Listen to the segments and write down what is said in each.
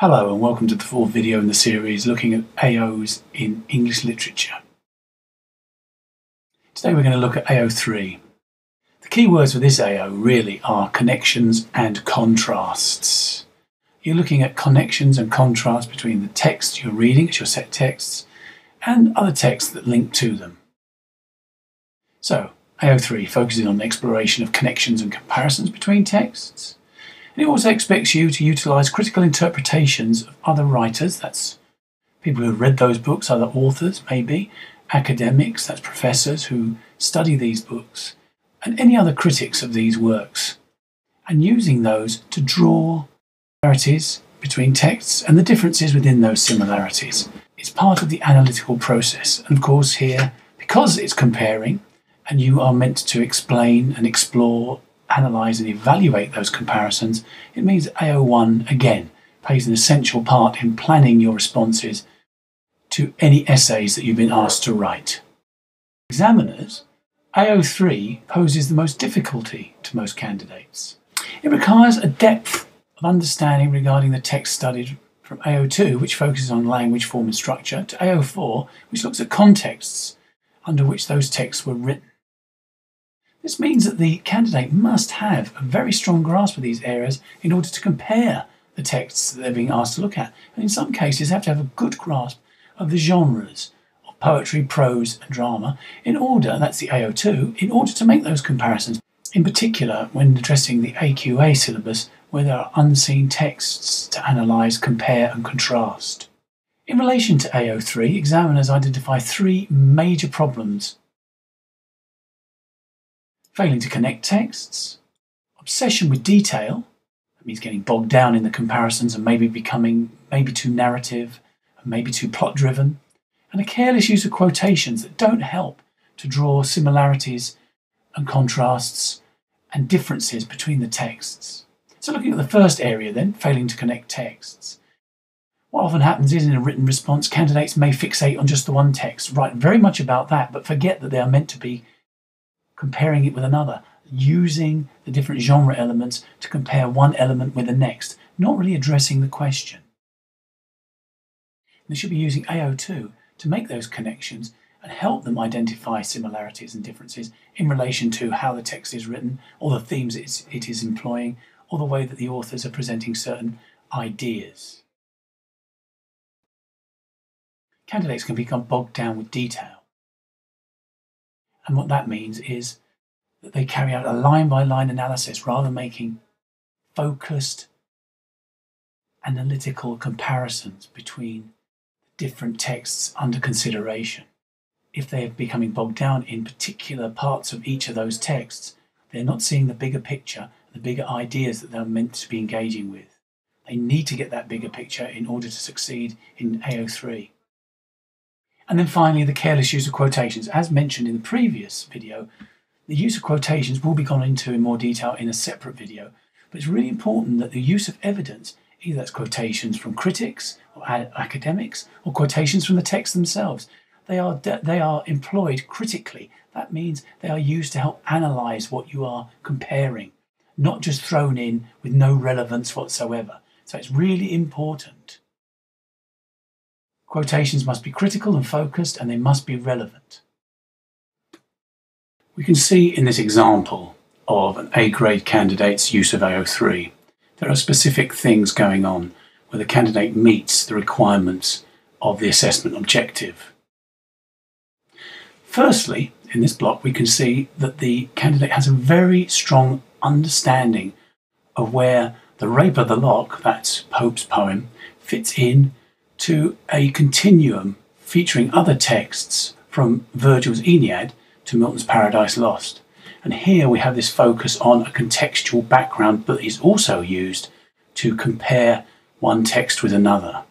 Hello and welcome to the fourth video in the series looking at AOs in English literature. Today we're going to look at AO3. The key words for this AO really are connections and contrasts. You're looking at connections and contrasts between the text you're reading, it's your set texts, and other texts that link to them. So, AO3 focuses on exploration of connections and comparisons between texts. And it also expects you to utilise critical interpretations of other writers, that's people who have read those books, other authors maybe, academics, that's professors who study these books, and any other critics of these works, and using those to draw similarities between texts and the differences within those similarities. It's part of the analytical process. And of course, here, because it's comparing, and you are meant to explain and explore analyse and evaluate those comparisons, it means AO1 again plays an essential part in planning your responses to any essays that you've been asked to write. Examiners, AO3 poses the most difficulty to most candidates. It requires a depth of understanding regarding the text studied from AO2, which focuses on language, form, and structure, to AO4, which looks at contexts under which those texts were written. This means that the candidate must have a very strong grasp of these areas in order to compare the texts that they're being asked to look at. And in some cases, have to have a good grasp of the genres of poetry, prose, and drama in order, that's the AO2, in order to make those comparisons. In particular, when addressing the AQA syllabus, where there are unseen texts to analyse, compare, and contrast. In relation to AO3, examiners identify three major problems failing to connect texts, obsession with detail, that means getting bogged down in the comparisons and maybe becoming maybe too narrative, and maybe too plot driven, and a careless use of quotations that don't help to draw similarities and contrasts and differences between the texts. So, looking at the first area, then, failing to connect texts. What often happens is in a written response, candidates may fixate on just the one text, write very much about that, but forget that they are meant to be comparing it with another, using the different genre elements to compare one element with the next, not really addressing the question. They should be using AO2 to make those connections and help them identify similarities and differences in relation to how the text is written, or the themes it's, it is employing, or the way that the authors are presenting certain ideas. Candidates can become bogged down with detail and what that means is that they carry out a line by line analysis rather than making focused analytical comparisons between different texts under consideration. If they are becoming bogged down in particular parts of each of those texts, they're not seeing the bigger picture, the bigger ideas that they're meant to be engaging with. They need to get that bigger picture in order to succeed in AO3. And then finally, the careless use of quotations. As mentioned in the previous video, the use of quotations will be gone into in more detail in a separate video. But it's really important that the use of evidence, either that's quotations from critics or academics or quotations from the text themselves, they are, they are employed critically. That means they are used to help analyse what you are comparing, not just thrown in with no relevance whatsoever. So it's really important Quotations must be critical and focused, and they must be relevant. We can see in this example of an A grade candidate's use of AO3, there are specific things going on where the candidate meets the requirements of the assessment objective. Firstly, in this block, we can see that the candidate has a very strong understanding of where the Rape of the Lock, that's Pope's poem, fits in to a continuum featuring other texts from Virgil's Aeneid to Milton's Paradise Lost. And here we have this focus on a contextual background that is also used to compare one text with another.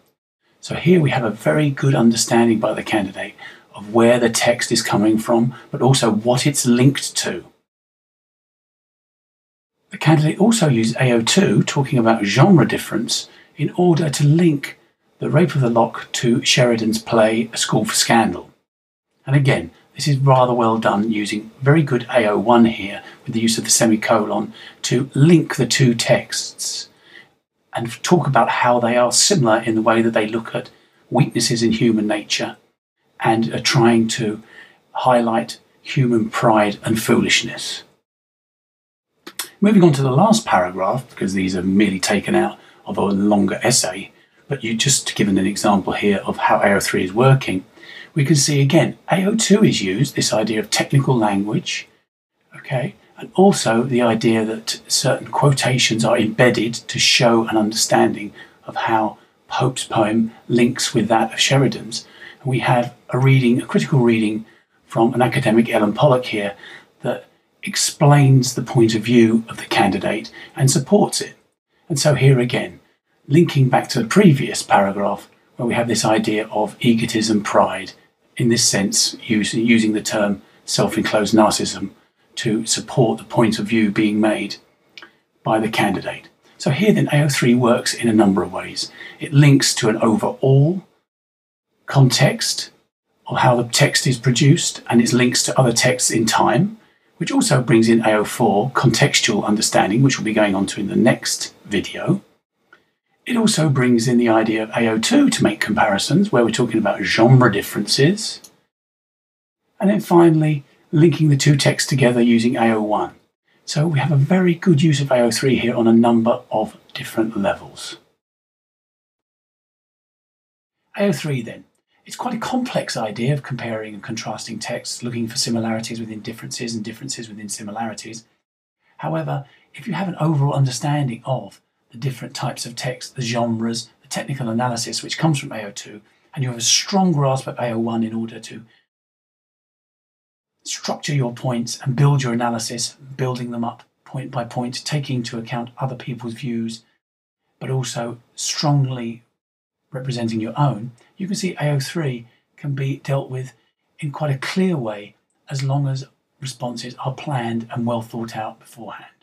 So here we have a very good understanding by the candidate of where the text is coming from, but also what it's linked to. The candidate also used AO2, talking about genre difference, in order to link the Rape of the Lock to Sheridan's play A School for Scandal. And again, this is rather well done using very good AO1 here with the use of the semicolon to link the two texts and talk about how they are similar in the way that they look at weaknesses in human nature and are trying to highlight human pride and foolishness. Moving on to the last paragraph, because these are merely taken out of a longer essay, but you just given an example here of how AO3 is working, we can see again AO2 is used, this idea of technical language, okay, and also the idea that certain quotations are embedded to show an understanding of how Pope's poem links with that of Sheridan's. And we have a reading, a critical reading from an academic, Ellen Pollak, here that explains the point of view of the candidate and supports it. And so here again, linking back to the previous paragraph, where we have this idea of egotism, pride, in this sense, using, using the term self enclosed narcissism to support the point of view being made by the candidate. So here then AO3 works in a number of ways. It links to an overall context of how the text is produced and it links to other texts in time, which also brings in AO4 contextual understanding, which we'll be going on to in the next video. It also brings in the idea of AO2 to make comparisons, where we're talking about genre differences. And then finally, linking the two texts together using AO1. So we have a very good use of AO3 here on a number of different levels. AO3 then. It's quite a complex idea of comparing and contrasting texts, looking for similarities within differences and differences within similarities. However, if you have an overall understanding of the different types of text, the genres, the technical analysis which comes from AO2, and you have a strong grasp of AO1 in order to structure your points and build your analysis, building them up point by point, taking into account other people's views, but also strongly representing your own, you can see AO3 can be dealt with in quite a clear way as long as responses are planned and well thought out beforehand.